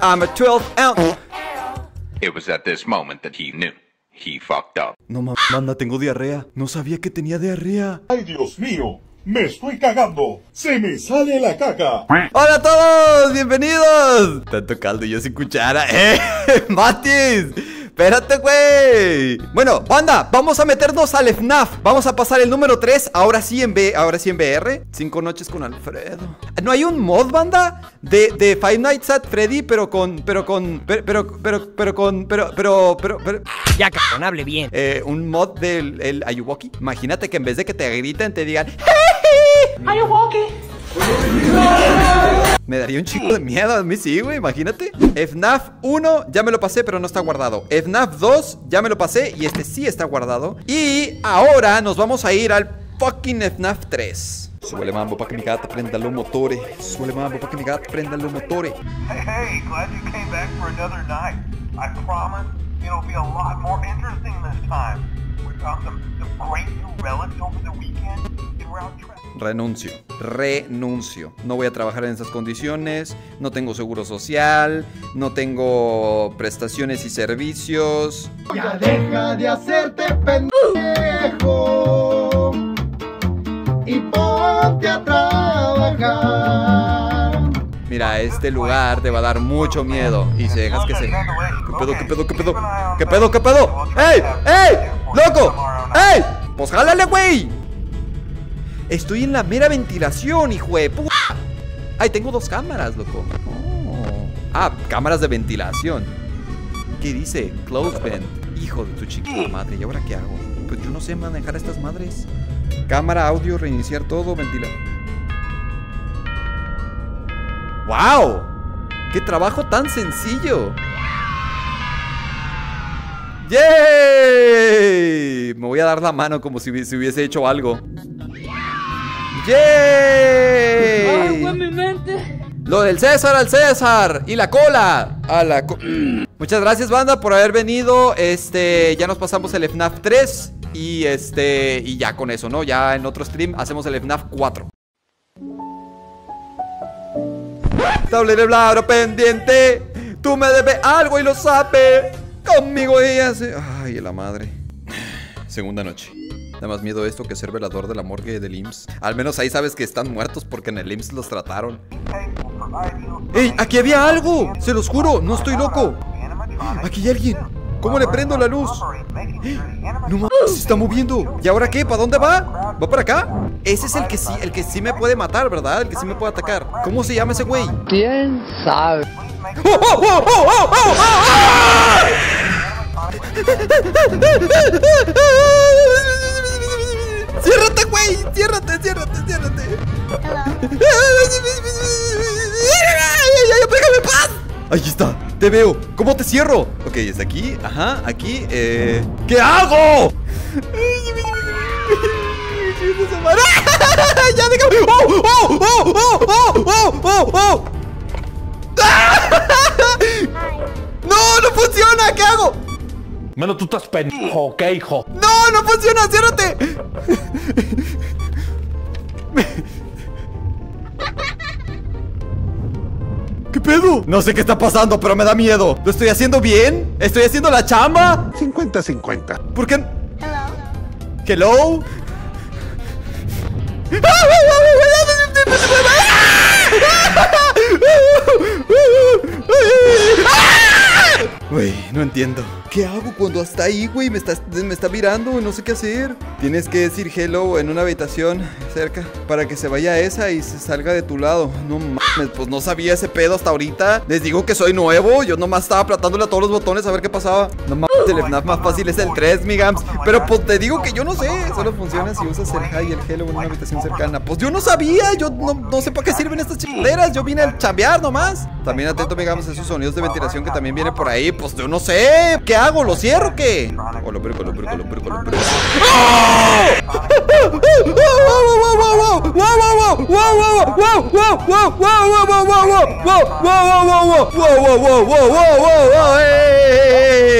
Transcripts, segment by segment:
I'm a 12 ounce. It was at this moment that he knew. He fucked up. No mames, banda, tengo diarrea. No sabía que tenía diarrea. ¡Ay, Dios mío! ¡Me estoy cagando! ¡Se me sale la caca! Hola a todos, bienvenidos. Tanto caldo y yo sin cuchara. ¡Eh! ¡Matis! Espérate, güey. Bueno, banda, vamos a meternos al FNAF. Vamos a pasar el número 3. Ahora sí en B, ahora sí en BR. Cinco noches con Alfredo. ¿No hay un mod, banda? De, de Five Nights at Freddy, pero con. Pero con. Pero, pero, pero, pero con. Pero, pero, pero. pero Ya, cabrón, hable bien. eh, un mod del el Ayuwoki. Imagínate que en vez de que te griten, te digan. Me daría un chico de miedo, a mí sí, güey, imagínate. FNAF 1 ya me lo pasé, pero no está guardado. FNAF 2 ya me lo pasé y este sí está guardado. Y ahora nos vamos a ir al fucking FNAF 3 Suele mambo pa' que mi gata prenda los motores. Suele mambo pa' que mi gata prenda los motores. Hey, hey, glad you came back for another night. I promise it'll be a lot more interesting this time. We found some, some great new relics over the weekend and we're out Renuncio, renuncio. No voy a trabajar en esas condiciones. No tengo seguro social. No tengo prestaciones y servicios. Ya deja de hacerte pendejo y ponte a trabajar. Mira, este lugar te va a dar mucho miedo. Y si dejas que se. ¿Qué pedo, qué pedo, qué pedo? ¿Qué pedo, qué pedo? ¡Ey! ¡Ey! ¡Loco! ¡Ey! ¡Pues jálale, güey! Estoy en la mera ventilación, hijo de puta. Ay, tengo dos cámaras, loco. Oh. Ah, cámaras de ventilación. ¿Qué dice? Close vent. Hijo de tu chiquita madre. ¿Y ahora qué hago? Pues yo no sé manejar estas madres. Cámara, audio, reiniciar todo, ventilar. ¡Wow! ¡Qué trabajo tan sencillo! ¡Yay! Me voy a dar la mano como si hubiese hecho algo. ¡Yay! mi mente! Lo del César al César y la cola a la co- Muchas gracias banda por haber venido. Este, ya nos pasamos el FNAF 3 y este y ya con eso, ¿no? Ya en otro stream hacemos el FNAF 4. Tablero blanco pendiente. Tú me debes algo y lo sabes. Conmigo ella se. Ay, la madre. Segunda noche. Da más miedo esto que ser velador de la morgue del IMSS. Al menos ahí sabes que están muertos porque en el IMSS los trataron. ¡Ey! ¡Aquí había algo! ¡Se los juro! ¡No estoy loco! ¡Aquí hay alguien! ¿Cómo le prendo la luz? ¡No mames! ¡Se está moviendo! ¿Y ahora qué? ¿Para dónde va? ¿Va para acá? Ese es el que sí, el que sí me puede matar, ¿verdad? El que sí me puede atacar. ¿Cómo se llama ese güey? ¿Quién sabe? ¡Oh, oh, oh, oh, oh, oh, oh! ¡Ciérrate, güey! ¡Ciérrate, ciérrate, ciérrate! ¡Pégame paz! Ahí está, te veo. ¿Cómo te cierro? Ok, es aquí, ajá, aquí. Eh... ¿Qué hago? ¡Ya déjame! ¡Oh, oh, oh, oh, oh, oh, oh, oh! ¡No, no funciona! ¿Qué hago? Menos tú estás pendejo, ¿ok, hijo? ¡No, no funciona! ¡Ciérrate! ¿Qué pedo? No sé qué está pasando, pero me da miedo. ¿Lo estoy haciendo bien? ¿Estoy haciendo la chamba? 50-50. ¿Por qué? Hello. Güey, no entiendo. ¿Qué hago cuando está ahí, güey? Me está, me está mirando, no sé qué hacer. Tienes que decir hello en una habitación cerca para que se vaya esa y se salga de tu lado. No mames, pues no sabía ese pedo hasta ahorita. Les digo que soy nuevo. Yo nomás estaba apretándole a todos los botones a ver qué pasaba. No mames, el FNAF más fácil es el 3, migams. Pero pues te digo que yo no sé. Solo funciona si usas el hi y el hello en una habitación cercana. Pues yo no sabía. Yo no, no sé para qué sirven estas chingaderas. Yo vine a chambear nomás. También atento, migams, a esos sonidos de ventilación que también vienen por ahí. Pues yo no sé. ¿Qué hago? ¿Lo cierro o qué? Oh, lo perco, lo perco, lo perco, lo perco.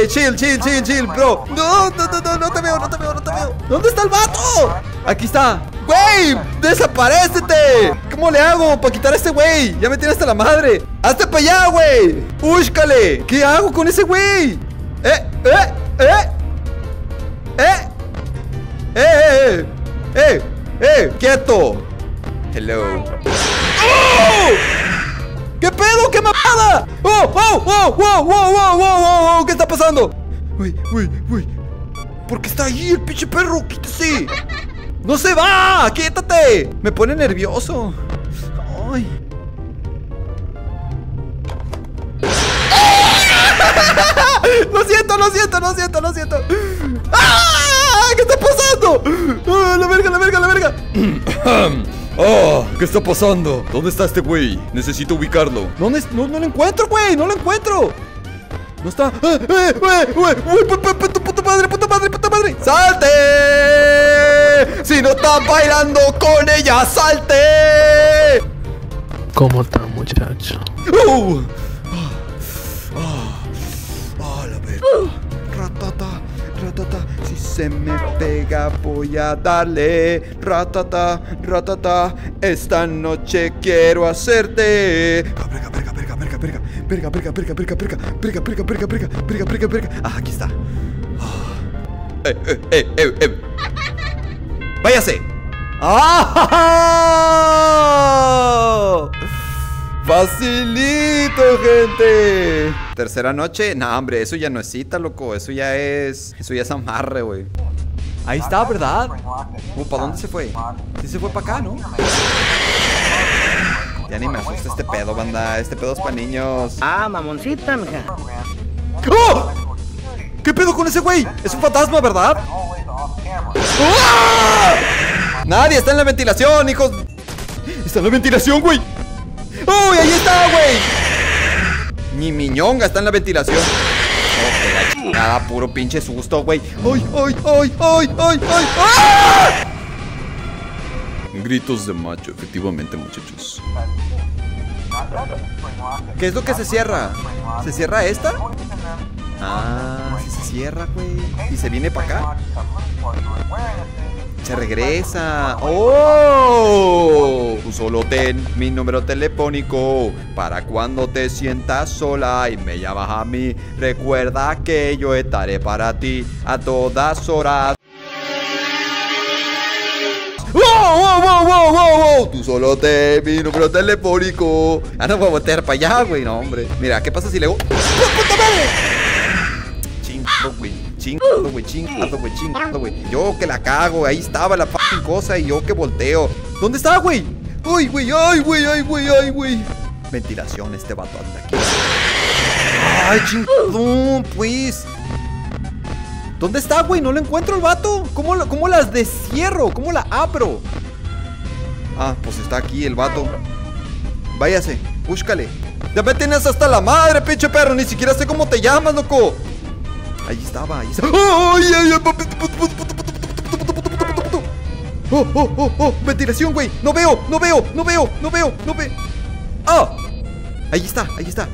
Chill, chill, chill, chill, bro. No, no, no, no, no te veo, no te veo, no te veo. ¿Dónde está el vato? Aquí está. ¡Güey! ¡Desaparécete! ¿Cómo le hago para quitar a este güey? Ya me tiene hasta la madre. ¡Hazte para allá, güey! ¡Úscale! ¿Qué hago con ese güey? ¡Eh! ¡Eh! ¡Eh! ¡Eh! ¡Eh! ¡Eh! ¡Eh! ¡Eh! ¡Quieto! Hello. ¡Oh! ¿Qué pedo? ¿Qué mamada? ¡Oh! ¡Oh! ¡Oh! ¡Oh! ¡Oh! ¡Oh! ¡Oh! ¡Oh! ¿Qué está pasando? ¡Uy! ¡Uy! ¡Uy! ¿Por qué está ahí el pinche perro? ¡Quítese! ¡No se va! ¡Quítate! Me pone nervioso. Lo siento, lo siento, lo siento. ¡Ah! ¿Qué está pasando? ¡Ah, la verga, la verga, la verga! ¡Oh! ¿Qué está pasando? ¿Dónde está este güey? Necesito ubicarlo. No, no, no lo encuentro, güey. No lo encuentro. No está. ¡Eh, eh, eh, güey! ¡Uy, puta puta madre, puta madre, puta madre! ¡Salte! Si no estás bailando con ella, salte. ¿Cómo está, muchacho? ¡Uh! Se me pega voy a darle Ratata, ratata Esta noche quiero hacerte Ah, Verga, verga, verga, verga, verga Verga, verga, verga, verga Verga, verga, verga Ah, aquí está Ah. Eh, eh, eh, eh, eh. ¡Ah! ¡Facilito, gente! Tercera noche. No, hombre, eso ya no es cita, loco. Eso ya es. Eso ya es amarre, güey. Ahí está, ¿verdad? Uh, ¿Para dónde se fue? Sí se fue para acá, ¿no? Ya ni me asusta este pedo, banda. Este pedo es para niños. Ah, mamoncita, mija. ¡Oh! ¿Qué pedo con ese güey? Es un fantasma, ¿verdad? ¡Ah! Nadie está en la ventilación, hijos. Está en la ventilación, güey. ¡Uy, ahí está, güey! Ni miñonga está en la ventilación. Chingada, puro pinche susto, güey. ¡Ay, ay, ay, ay, ay, ay! ¡Ah! Gritos de macho, efectivamente, muchachos. ¿Qué es lo que se cierra? ¿Se cierra esta? Ah, sí se cierra, güey. Y se viene para acá. Se regresa. ¡Oh! Tú solo ten mi número telefónico para cuando te sientas sola y me llamas a mí. Recuerda que yo estaré para ti a todas horas. ¡Wow, wow, wow, wow, wow, wow! Tú solo ten mi número telefónico. Ah, no voy a para allá, güey. No, hombre. Mira, ¿qué pasa si le hago? ¡Puta. Yo que la cago. Ahí estaba la fucking cosa y yo que volteo. ¿Dónde está, güey? ¡Ay, güey! ¡Ay, güey! ¡Ay, güey! ¡Ay, güey! Ventilación, este vato anda aquí. ¡Ay, chingado! Pues. ¿Dónde está, güey? No lo encuentro el vato. ¿Cómo, ¿Cómo las descierro? ¿Cómo la abro? Ah, pues está aquí el vato. Váyase, búscale. Ya me tienes hasta la madre, pinche perro. Ni siquiera sé cómo te llamas, loco. Ahí estaba, ahí estaba. ¡Ay, ay, ay! ¡Oh, oh, oh, oh! ¡Ventilación, güey! ¡No veo! ¡No veo! ¡No veo! ¡No veo! ¡No veo! ¡Ah! Ahí está, ahí está.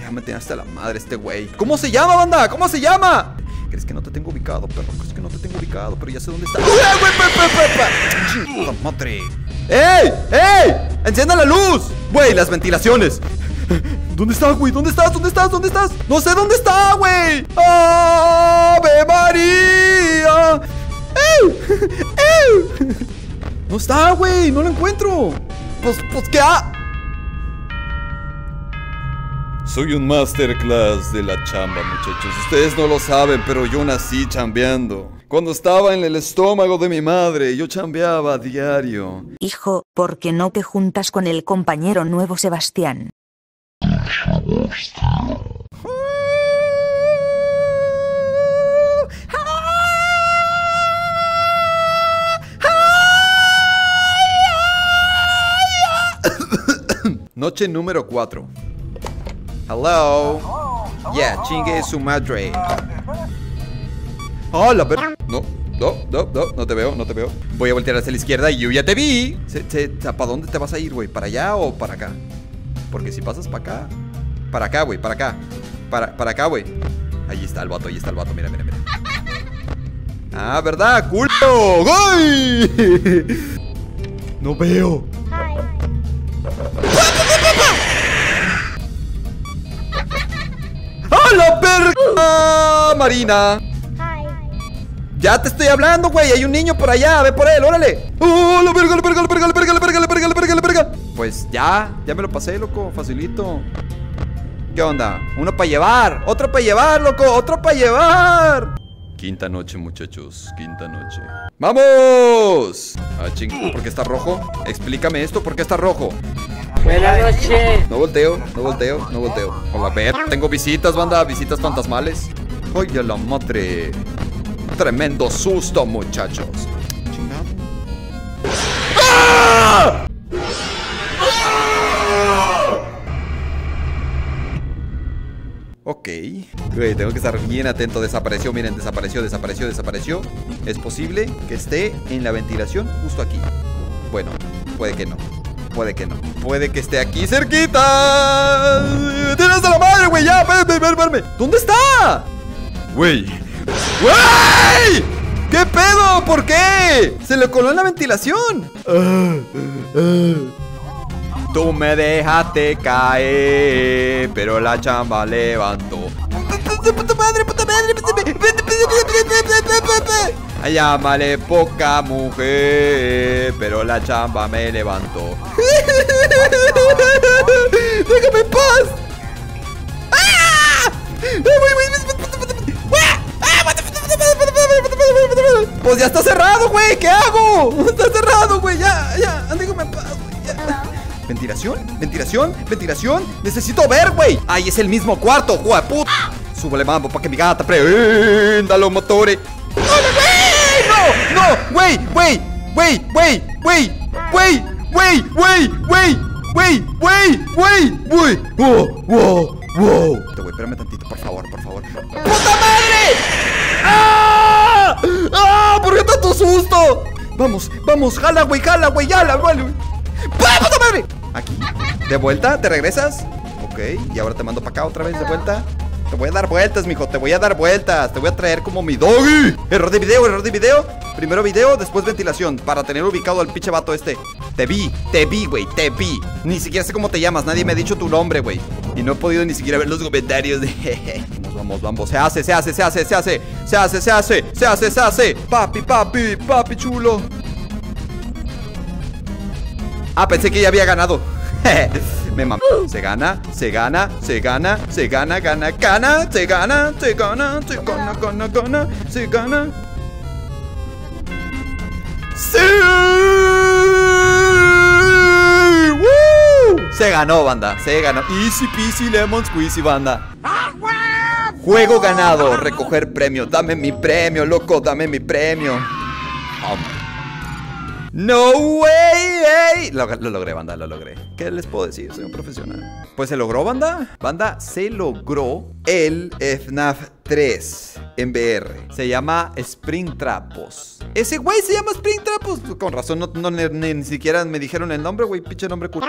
Ya me tenía hasta la madre este güey. ¿Cómo se llama, banda? ¿Cómo se llama? ¿Crees que no te tengo ubicado, perro? ¿Crees que no te tengo ubicado? Pero ya sé dónde está. ¡Madre! ¡Ey! ¡Ey! ¡Encienda la luz! Güey, las ventilaciones. ¿Dónde estás, güey? ¿Dónde estás? ¿Dónde estás? ¿Dónde estás? No sé dónde está, güey. ¡Ave María! ¡Ey! ¡Ey! No está, güey. No lo encuentro. Pues, pues, ¿qué ha? Soy un masterclass de la chamba, muchachos. Ustedes no lo saben, pero yo nací chambeando. Cuando estaba en el estómago de mi madre, yo chambeaba a diario. Hijo, ¿por qué no te juntas con el compañero nuevo Sebastián? Noche número 4. Hello. Yeah, chingue su madre. Oh, la. No, no, no, no, no te veo, no te veo. Voy a voltear hacia la izquierda y yo ya te vi. Se- ¿Para dónde te vas a ir, güey? ¿Para allá o para acá? Porque si pasas para acá... Para acá, güey, para acá. Para, para acá, güey. Ahí está el vato, ahí está el vato, mira, mira, mira. Ah, ¿verdad? ¡Culo! ¡Ay! No veo. ¡A la verga! Marina. Ya te estoy hablando, güey. Hay un niño por allá. Ve por él, órale. ¡Oh, la verga, la verga, la verga, la verga, la verga, la verga, la verga, la verga! Pues ya, ya me lo pasé, loco. Facilito. ¿Qué onda? Uno para llevar. Otro para llevar, loco. Otro para llevar. Quinta noche, muchachos. Quinta noche. ¡Vamos! Ah, ching. ¿Por qué está rojo? Explícame esto. ¿Por qué está rojo? Buenas noches. No volteo, no volteo, no volteo. Hola, ver. Tengo visitas, banda. Visitas fantasmales. Oye, la madre. Tremendo susto, muchachos. Chingado. ¡Ah! Ok. Güey, tengo que estar bien atento. Desapareció, miren, desapareció, desapareció, desapareció. Es posible que esté en la ventilación justo aquí. Bueno, puede que no. Puede que no. Puede que esté aquí cerquita. ¡Tienes a la madre, güey! ¡Ya! ¡Verme, verme! ¿Dónde está? Güey. ¡Güey! ¿Qué pedo? ¿Por qué? Se le coló en la ventilación. Tú me dejaste caer, pero la chamba levantó. ¡Puta madre, puta madre! Llámale poca mujer, pero la chamba me levantó. ¡Déjame en paz! Pues ya está cerrado, güey. ¿Qué hago? Está cerrado, güey. Ya, ya. Déjame en paz. ¿Ventilación? ¿Ventilación? ¿Ventilación? Necesito ver, güey. Ay, es el mismo cuarto, güey, puta. Súbele mambo pa' que mi gata prenda los motores. ¡Hola, güey! ¡No! ¡No! ¡Güey! ¡Güey! ¡Güey! ¡Güey! ¡Güey! ¡Güey! ¡Güey! ¡Güey! ¡Güey! ¡Güey! ¡Güey! ¡Güey! ¡Güey! ¡Wow! ¡Wow! ¡Wow! Voy, espérame tantito, por favor, por favor. ¡Puta madre! ¡Ah! ¡Ah! ¿Por qué tanto susto? Vamos, vamos, jala, güey, jala, güey, jala, güey. ¡Ah, puta madre! Aquí. ¿De vuelta? ¿Te regresas? Ok, y ahora te mando para acá otra vez de vuelta. Te voy a dar vueltas, mijo, te voy a dar vueltas. Te voy a traer como mi doggy. Error de video, error de video. Primero video, después ventilación. Para tener ubicado al pinche vato este. Te vi, te vi, güey, te vi. Ni siquiera sé cómo te llamas, nadie me ha dicho tu nombre, güey. Y no he podido ni siquiera ver los comentarios de. Vamos, vamos, vamos. Se hace, se hace, se hace, se hace. Se hace, se hace, se hace, se hace. Papi, papi, papi chulo. Ah, pensé que ya había ganado. Me mamé. Se gana, se gana, se gana, se gana, gana, gana, se gana, se gana, se gana, gana, gana, se gana. ¡Sí! ¡Woo! Se ganó, banda, se ganó. Easy peasy lemon squeezy, banda. Juego ganado, recoger premio. Dame mi premio, loco, dame mi premio. No way. Lo, lo logré, banda, lo logré. ¿Qué les puedo decir? Soy un profesional. Pues se logró, banda. Banda, se logró el FNAF 3 en VR. Se llama Spring Trapos. Ese güey se llama Spring Trapos. Con razón, no, no- ni, ni siquiera me dijeron el nombre, güey. Pinche nombre culto.